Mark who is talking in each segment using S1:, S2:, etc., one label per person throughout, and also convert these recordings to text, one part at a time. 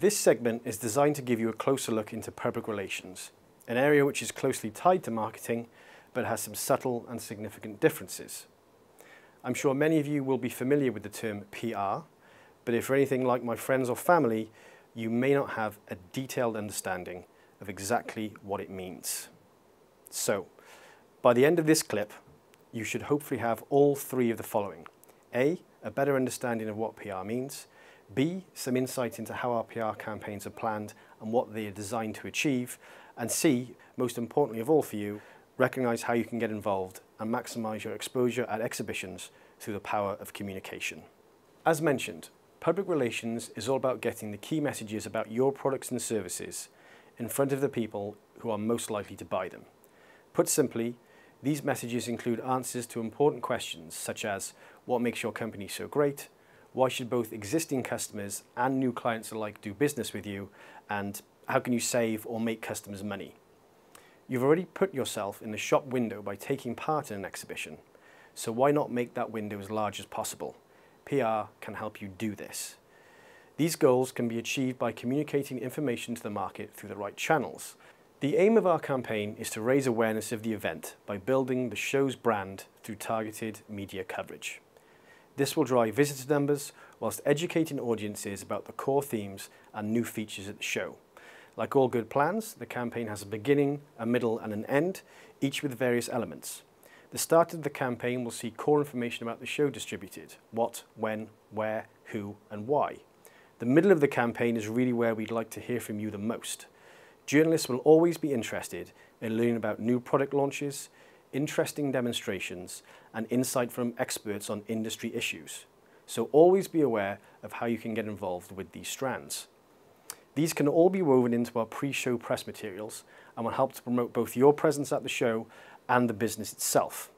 S1: This segment is designed to give you a closer look into public relations, an area which is closely tied to marketing but has some subtle and significant differences. I'm sure many of you will be familiar with the term PR, but if you're anything like my friends or family, you may not have a detailed understanding of exactly what it means. So, by the end of this clip, you should hopefully have all three of the following. A, a better understanding of what PR means. B, some insight into how our PR campaigns are planned and what they are designed to achieve. And C, most importantly of all for you, recognize how you can get involved and maximize your exposure at exhibitions through the power of communication. As mentioned, public relations is all about getting the key messages about your products and services in front of the people who are most likely to buy them. Put simply, these messages include answers to important questions such as what makes your company so great, why should both existing customers and new clients alike do business with you, and how can you save or make customers money. You've already put yourself in the shop window by taking part in an exhibition, so why not make that window as large as possible? PR can help you do this. These goals can be achieved by communicating information to the market through the right channels, the aim of our campaign is to raise awareness of the event by building the show's brand through targeted media coverage. This will drive visitor numbers whilst educating audiences about the core themes and new features at the show. Like all good plans, the campaign has a beginning, a middle and an end, each with various elements. The start of the campaign will see core information about the show distributed, what, when, where, who and why. The middle of the campaign is really where we'd like to hear from you the most. Journalists will always be interested in learning about new product launches, interesting demonstrations, and insight from experts on industry issues. So always be aware of how you can get involved with these strands. These can all be woven into our pre-show press materials and will help to promote both your presence at the show and the business itself.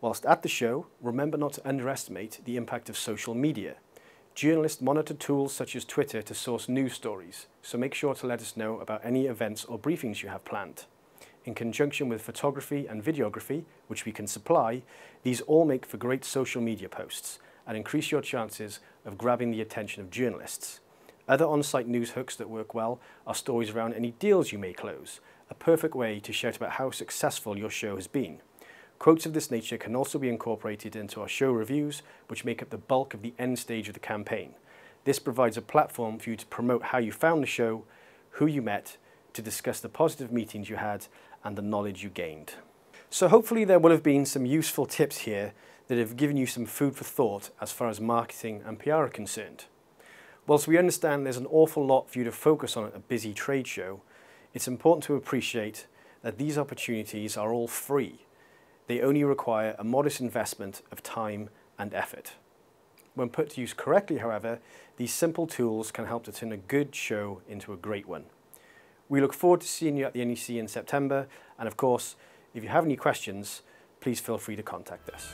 S1: Whilst at the show, remember not to underestimate the impact of social media Journalists monitor tools such as Twitter to source news stories, so make sure to let us know about any events or briefings you have planned. In conjunction with photography and videography, which we can supply, these all make for great social media posts and increase your chances of grabbing the attention of journalists. Other on-site news hooks that work well are stories around any deals you may close, a perfect way to shout about how successful your show has been. Quotes of this nature can also be incorporated into our show reviews, which make up the bulk of the end stage of the campaign. This provides a platform for you to promote how you found the show, who you met, to discuss the positive meetings you had, and the knowledge you gained. So hopefully there will have been some useful tips here that have given you some food for thought as far as marketing and PR are concerned. Whilst we understand there's an awful lot for you to focus on at a busy trade show, it's important to appreciate that these opportunities are all free they only require a modest investment of time and effort. When put to use correctly, however, these simple tools can help to turn a good show into a great one. We look forward to seeing you at the NEC in September, and of course, if you have any questions, please feel free to contact us.